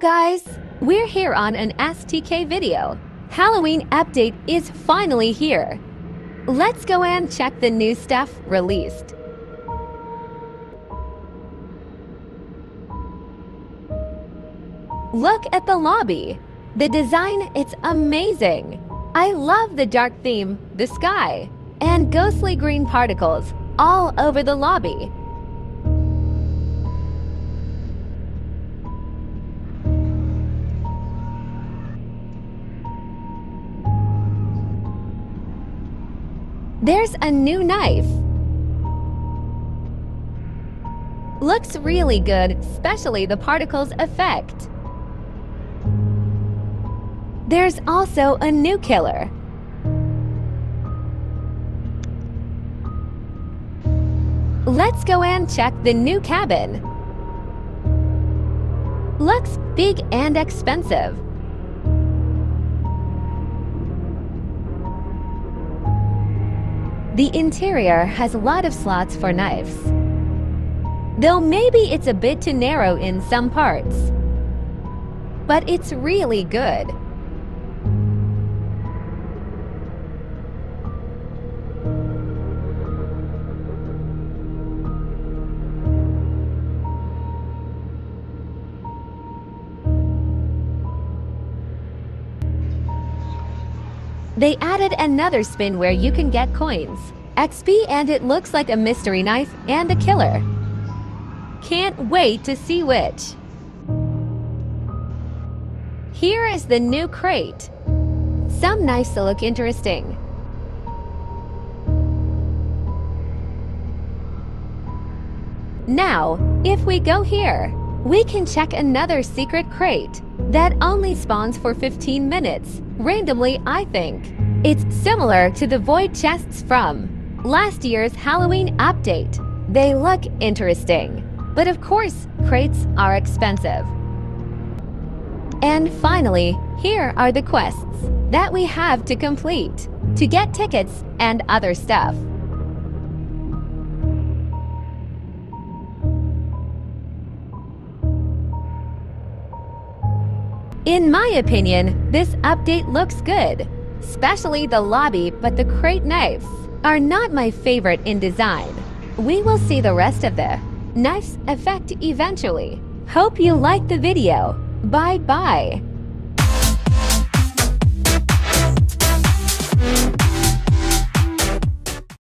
guys! We're here on an STK video. Halloween update is finally here. Let's go and check the new stuff released. Look at the lobby. The design, it's amazing. I love the dark theme, the sky, and ghostly green particles all over the lobby. There's a new knife. Looks really good, especially the particles effect. There's also a new killer. Let's go and check the new cabin. Looks big and expensive. The interior has a lot of slots for knives. Though maybe it's a bit too narrow in some parts. But it's really good. They added another spin where you can get coins, XP, and it looks like a mystery knife and a killer. Can't wait to see which. Here is the new crate. Some knives to look interesting. Now, if we go here, we can check another secret crate that only spawns for 15 minutes, randomly I think. It's similar to the void chests from last year's Halloween update. They look interesting, but of course, crates are expensive. And finally, here are the quests that we have to complete to get tickets and other stuff. In my opinion, this update looks good, especially the lobby, but the crate knives are not my favorite in design. We will see the rest of the knives effect eventually. Hope you liked the video. Bye bye.